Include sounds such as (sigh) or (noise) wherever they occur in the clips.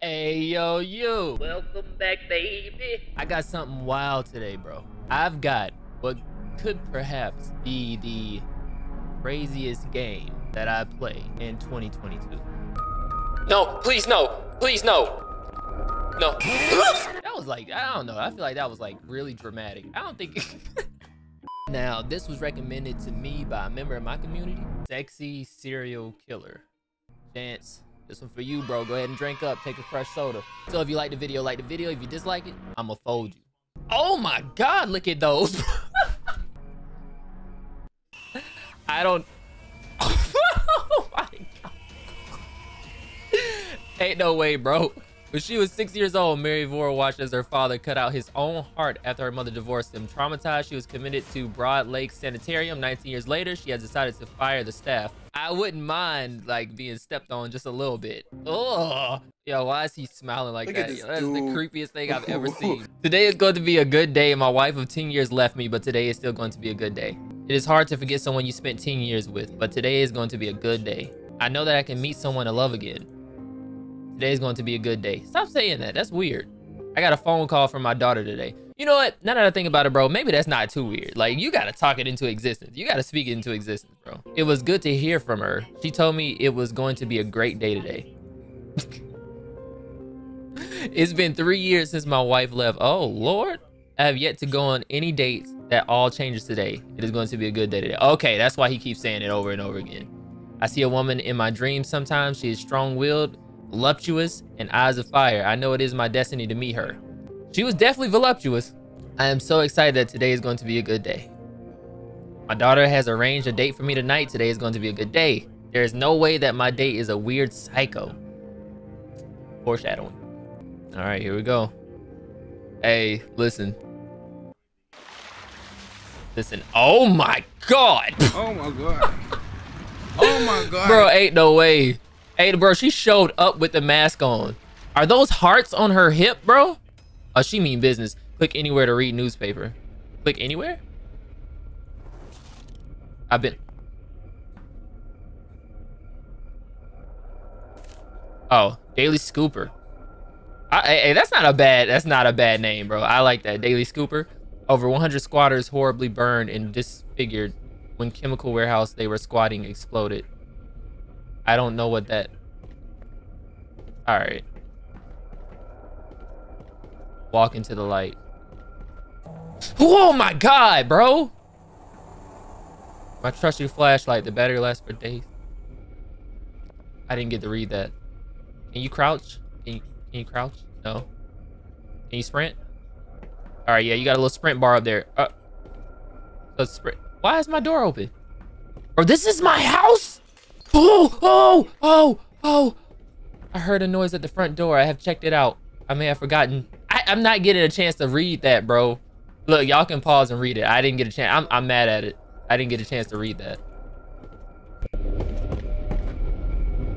Hey, yo, you. Welcome back, baby. I got something wild today, bro. I've got what could perhaps be the craziest game that I play in 2022. No, please, no. Please, no. No. (laughs) that was like, I don't know. I feel like that was like really dramatic. I don't think. (laughs) now, this was recommended to me by a member of my community. Sexy serial killer. Chance. This one for you, bro. Go ahead and drink up. Take a fresh soda. So if you like the video, like the video. If you dislike it, I'ma fold you. Oh my God, look at those. (laughs) I don't. (laughs) oh my God. Ain't no way, bro. When she was six years old, Mary Vora watched as her father cut out his own heart after her mother divorced him. Traumatized, she was committed to Broad Lake Sanitarium. 19 years later, she has decided to fire the staff. I wouldn't mind like being stepped on just a little bit. Oh, yo, why is he smiling like Look that? Yo, That's the creepiest thing I've ever (laughs) seen. Today is going to be a good day. My wife of 10 years left me, but today is still going to be a good day. It is hard to forget someone you spent 10 years with, but today is going to be a good day. I know that I can meet someone to love again. Today is going to be a good day. Stop saying that. That's weird. I got a phone call from my daughter today. You know what? Now that I think about it, bro, maybe that's not too weird. Like, you gotta talk it into existence. You gotta speak it into existence, bro. It was good to hear from her. She told me it was going to be a great day today. (laughs) it's been three years since my wife left. Oh, Lord. I have yet to go on any dates that all changes today. It is going to be a good day today. Okay, that's why he keeps saying it over and over again. I see a woman in my dreams sometimes. She is strong-willed, voluptuous, and eyes of fire. I know it is my destiny to meet her. She was definitely voluptuous. I am so excited that today is going to be a good day. My daughter has arranged a date for me tonight. Today is going to be a good day. There is no way that my date is a weird psycho. Foreshadowing. All right, here we go. Hey, listen. Listen. Oh my god. Oh my god. Oh my (laughs) god. bro, ain't no way. Hey, bro, she showed up with the mask on. Are those hearts on her hip, bro? Oh, she mean business. Click anywhere to read newspaper. Click anywhere? I've been... Oh, Daily Scooper. I, hey, hey, that's not a bad, that's not a bad name, bro. I like that. Daily Scooper. Over 100 squatters horribly burned and disfigured when chemical warehouse they were squatting exploded. I don't know what that. All right. Walk into the light. Oh my god, bro! My trusty flashlight. The battery lasts for days. I didn't get to read that. Can you crouch? Can you, can you crouch? No. Can you sprint? All right, yeah, you got a little sprint bar up there. Uh, so sprint. Why is my door open? Bro, this is my house? Oh, oh, oh, oh. I heard a noise at the front door. I have checked it out. I may have forgotten. I, I'm not getting a chance to read that, bro. Look, y'all can pause and read it. I didn't get a chance. I'm, I'm mad at it. I didn't get a chance to read that.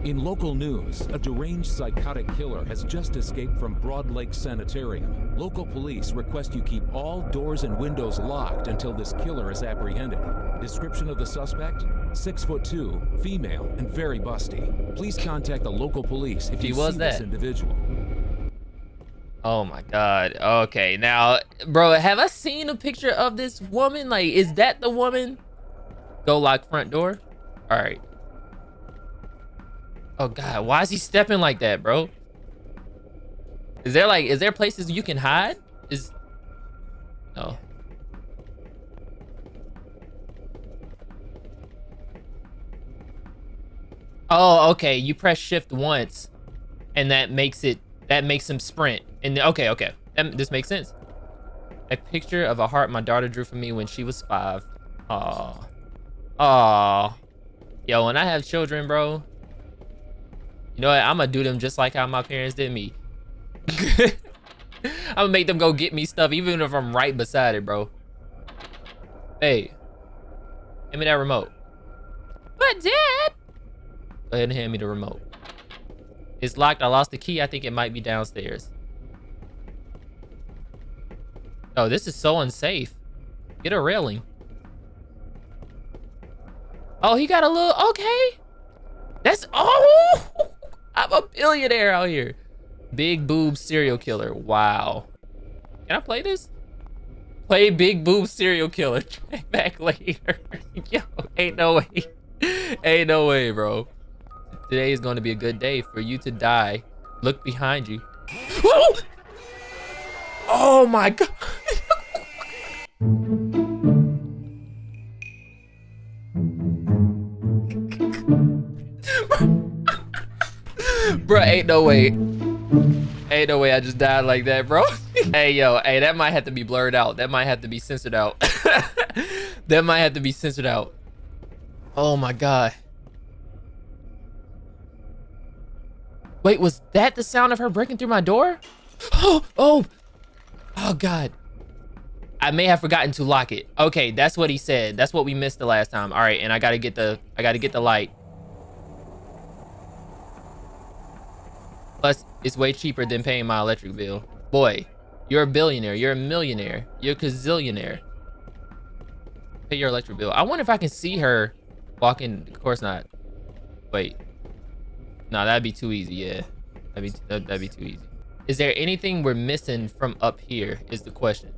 In local news, a deranged psychotic killer has just escaped from Broad Lake Sanitarium. Local police request you keep all doors and windows locked until this killer is apprehended. Description of the suspect? Six foot two, female, and very busty. Please contact the local police if She you was see this individual. Oh my god. Okay, now, bro, have I seen a picture of this woman? Like, is that the woman? Go lock front door. All right. Oh god, why is he stepping like that, bro? Is there like, is there places you can hide? Is Oh, okay. You press shift once, and that makes it that makes him sprint. And okay, okay, that, this makes sense. A picture of a heart my daughter drew for me when she was five. Aw, aw. Yo, when I have children, bro, you know what? I'm gonna do them just like how my parents did me. (laughs) I'm gonna make them go get me stuff, even if I'm right beside it, bro. Hey, give me that remote. But dad. Go ahead and hand me the remote. It's locked. I lost the key. I think it might be downstairs. Oh, this is so unsafe. Get a railing. Oh, he got a little... Okay. That's... Oh! (laughs) I'm a billionaire out here. Big boob serial killer. Wow. Can I play this? Play big boob serial killer. (laughs) Back later. (laughs) Yo, ain't no way. ain't no way, bro. Today is going to be a good day for you to die. Look behind you. Whoa! (gasps) Oh my god. bro, ain't no way. Ain't no way I just died like that, bro. (laughs) hey, yo, hey, that might have to be blurred out. That might have to be censored out. (laughs) that might have to be censored out. Oh my god. Wait, was that the sound of her breaking through my door? Oh, (gasps) oh, oh god. I may have forgotten to lock it. Okay, that's what he said. That's what we missed the last time. All right, and I gotta get the, I gotta get the light. Plus, it's way cheaper than paying my electric bill. Boy, you're a billionaire. You're a millionaire. You're a gazillionaire. Pay your electric bill. I wonder if I can see her walking. Of course not. Wait. No, that'd be too easy. Yeah, that'd be that'd be too easy. Is there anything we're missing from up here? Is the question.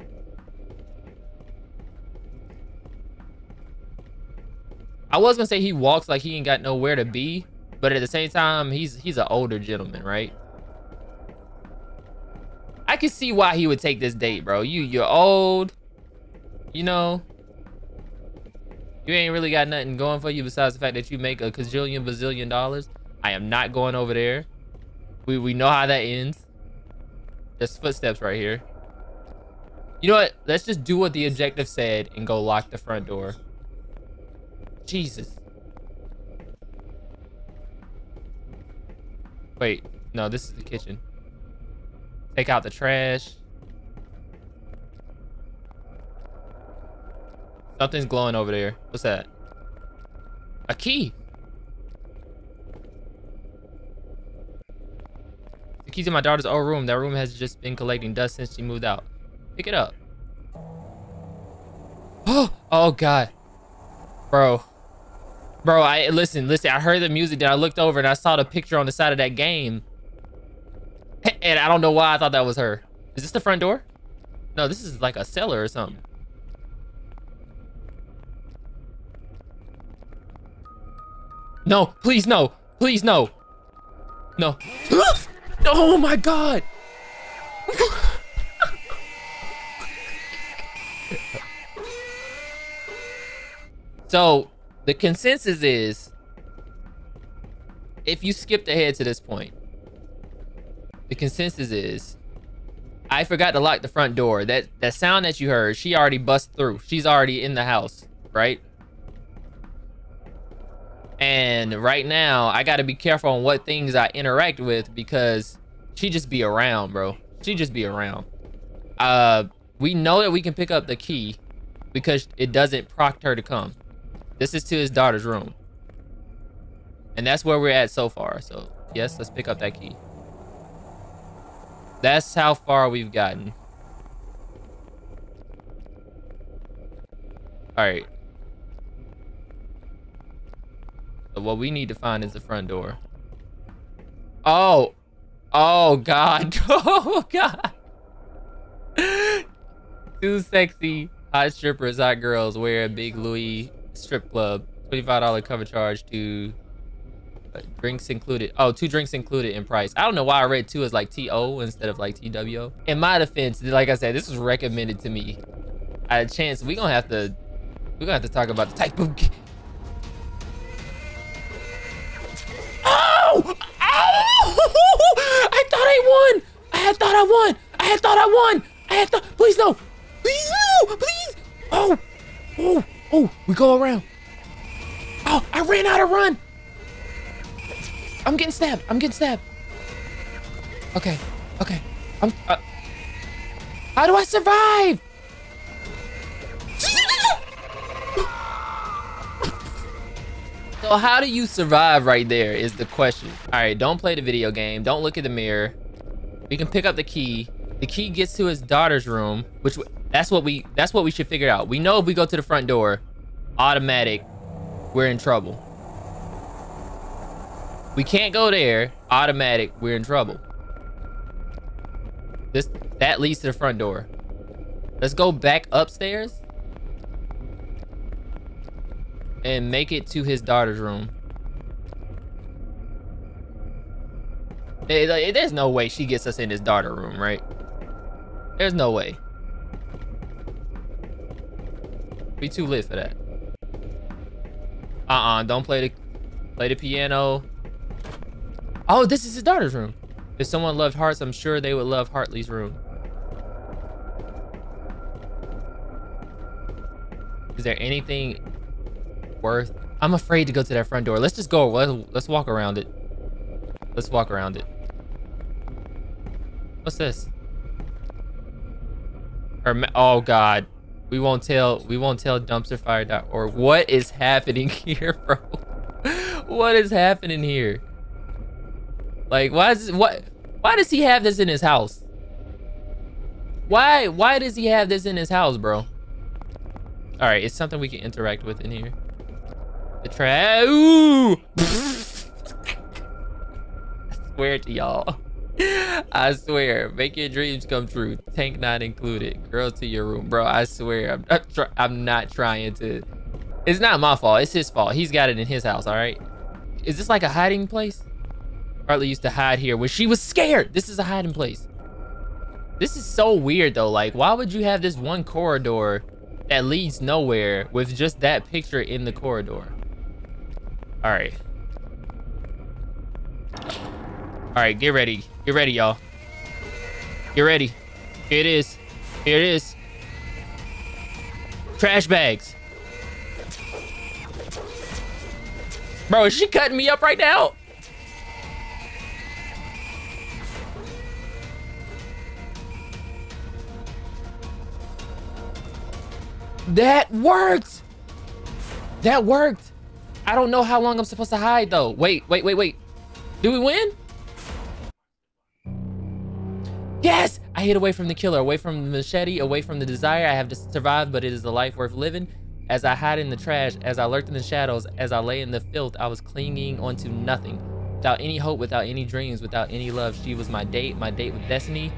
I was gonna say he walks like he ain't got nowhere to be, but at the same time, he's he's an older gentleman, right? I can see why he would take this date, bro. You you're old, you know. You ain't really got nothing going for you besides the fact that you make a gazillion bazillion dollars. I am not going over there. We we know how that ends. There's footsteps right here. You know what? Let's just do what the objective said and go lock the front door. Jesus. Wait, no, this is the kitchen. Take out the trash. Something's glowing over there. What's that? A key. Key's in my daughter's old room. That room has just been collecting dust since she moved out. Pick it up. Oh, (gasps) oh God. Bro. Bro, I listen, listen. I heard the music, then I looked over and I saw the picture on the side of that game. And I don't know why I thought that was her. Is this the front door? No, this is like a cellar or something. No, please no. Please no. No. (gasps) (laughs) oh my god. so the consensus is if you skipped ahead to this point, the consensus is I forgot to lock the front door. That that sound that you heard, she already bust through. She's already in the house, right? And right now, I got to be careful on what things I interact with because she just be around, bro. She just be around. Uh, we know that we can pick up the key because it doesn't prompt her to come. This is to his daughter's room. And that's where we're at so far. So, yes, let's pick up that key. That's how far we've gotten. All right. What we need to find is the front door. Oh. Oh, God. (laughs) Oh, God. Two sexy hot strippers, hot girls wear a big Louis strip club. $25 cover charge to uh, drinks included. Oh, two drinks included in price. I don't know why I read two as like T-O instead of like T-W. In my defense, like I said, this was recommended to me. I had a chance. We're gonna have to, we're gonna have to talk about the type of. Had thought I won. I had thought I won. I had thought. Please no. Please no. Please. Oh. Oh. Oh. We go around. Oh, I ran out of run. I'm getting stabbed. I'm getting stabbed. Okay. Okay. I'm. Uh, how do I survive? So how do you survive right there is the question. All right, don't play the video game. Don't look at the mirror. We can pick up the key. The key gets to his daughter's room, which that's what we that's what we should figure out. We know if we go to the front door, automatic, we're in trouble. We can't go there, automatic, we're in trouble. This that leads to the front door. Let's go back upstairs and make it to his daughter's room. Like, there's no way she gets us in his daughter room, right? There's no way. Be too lit for that. Uh-uh, don't play the play the piano. Oh, this is his daughter's room. If someone loved Hearts, I'm sure they would love Hartley's room. Is there anything worth? I'm afraid to go to that front door. Let's just go. Let's, let's walk around it. Let's walk around it. What's this? Her oh God. We won't tell we won't tell dumpsterfire.org. What is happening (laughs) here, bro? what is happening here? Like why is what why does he have this in his house? Why why does he have this in his house, bro? All right, it's something we can interact with in here. The trash. Ooh! (laughs) I swear to y'all. (laughs) I swear, make your dreams come true. Tank not included. Girl to your room, bro. I swear, I'm not. I'm not trying to. It's not my fault. It's his fault. He's got it in his house. All right. Is this like a hiding place? Hartley used to hide here when she was scared. This is a hiding place. This is so weird though. Like, why would you have this one corridor that leads nowhere with just that picture in the corridor? All right. All right, get ready. Get ready, y'all. Get ready. Here it is. Here it is. Trash bags. Bro, is she cutting me up right now? That worked! That worked! I don't know how long I'm supposed to hide though. Wait, wait, wait, wait. Do we win? Yes! I hid away from the killer, away from the machete, away from the desire I have to survive, but it is a life worth living. As I hide in the trash, as I lurked in the shadows, as I lay in the filth, I was clinging onto nothing. Without any hope, without any dreams, without any love, she was my date, my date with destiny.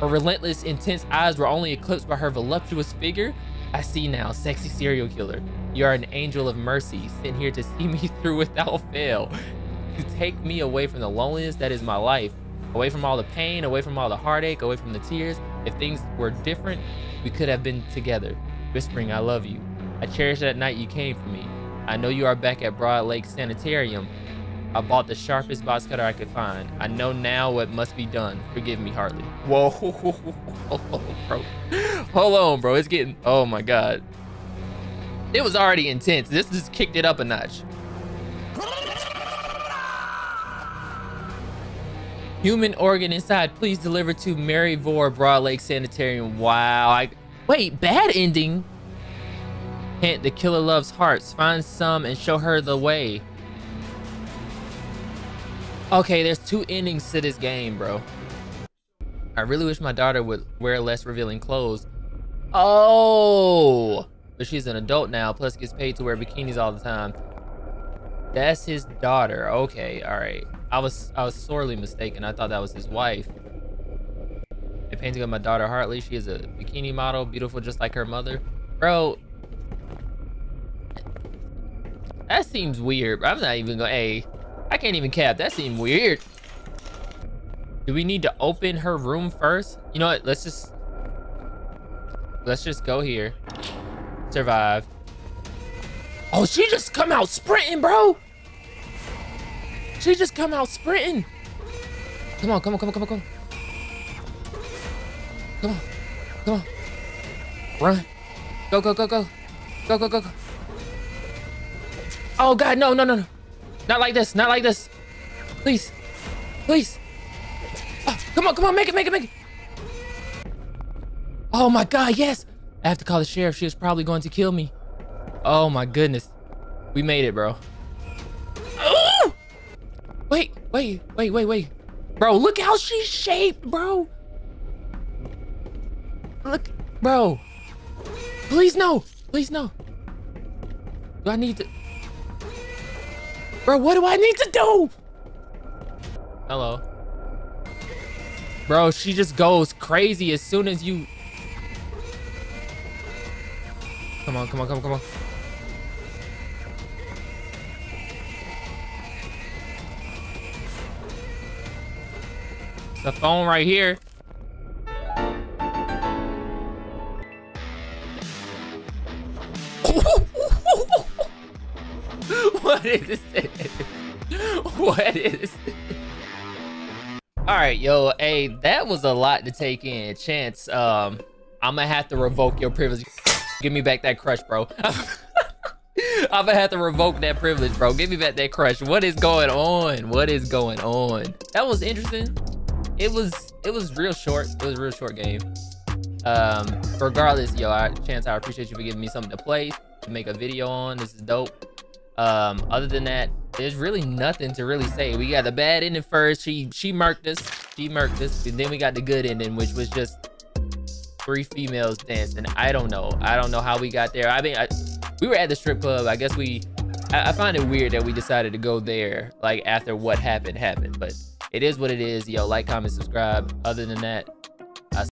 Her relentless, intense eyes were only eclipsed by her voluptuous figure. I see now, sexy serial killer. You are an angel of mercy, sent here to see me (laughs) through without fail. To take me away from the loneliness that is my life. Away from all the pain, away from all the heartache, away from the tears. If things were different, we could have been together. Whispering, I love you. I cherish that night you came for me. I know you are back at Broad Lake Sanitarium. I bought the sharpest box cutter I could find. I know now what must be done. Forgive me, Hartley. Whoa, (laughs) bro. Hold on, bro. It's getting, oh my God. It was already intense. This just kicked it up a notch. Human organ inside. Please deliver to Mary Vore, Broad Lake Sanitarium. Wow. I, wait, bad ending. Hint, the killer loves hearts. Find some and show her the way. Okay, there's two endings to this game, bro. I really wish my daughter would wear less revealing clothes. Oh, but she's an adult now, plus gets paid to wear bikinis all the time. That's his daughter. Okay, all right. I was I was sorely mistaken. I thought that was his wife. A painting of my daughter Hartley. She is a bikini model, beautiful just like her mother. Bro, that seems weird. I'm not even gonna. Hey, I can't even cap. That seems weird. Do we need to open her room first? You know what? Let's just let's just go here. Survive. Oh, she just come out sprinting, bro. She just come out sprinting. Come on, come on, come on, come on, come on. Come on, come on. Run. Go, go, go, go. Go, go, go, go. Oh God, no, no, no, no. Not like this, not like this. Please, please. Oh, come on, come on, make it, make it, make it. Oh my God, yes. I have to call the sheriff. She is probably going to kill me. Oh my goodness. We made it, bro. Wait, wait, wait, wait, wait. Bro, look how she's shaped, bro. Look, bro. Please no, please no. Do I need to? Bro, what do I need to do? Hello. Bro, she just goes crazy as soon as you... Come on, come on, come on, come on. The phone right here. (laughs) what is this? (laughs) What is this? All right, yo, hey, that was a lot to take in. Chance, um, I'm gonna have to revoke your privilege. Give me back that crush, bro. (laughs) I'm gonna have to revoke that privilege, bro. Give me back that crush. What is going on? What is going on? That was interesting. It was it was real short. It was a real short game. Um, regardless, yo, I, Chance, I appreciate you for giving me something to play, to make a video on. This is dope. Um, other than that, there's really nothing to really say. We got the bad ending first. She she murked us. She murked us. And then we got the good ending, which was just three females dancing. I don't know. I don't know how we got there. I mean, I, we were at the strip club. I guess we. I, I find it weird that we decided to go there like after what happened happened. But it is what it is. Yo, like, comment, subscribe. Other than that,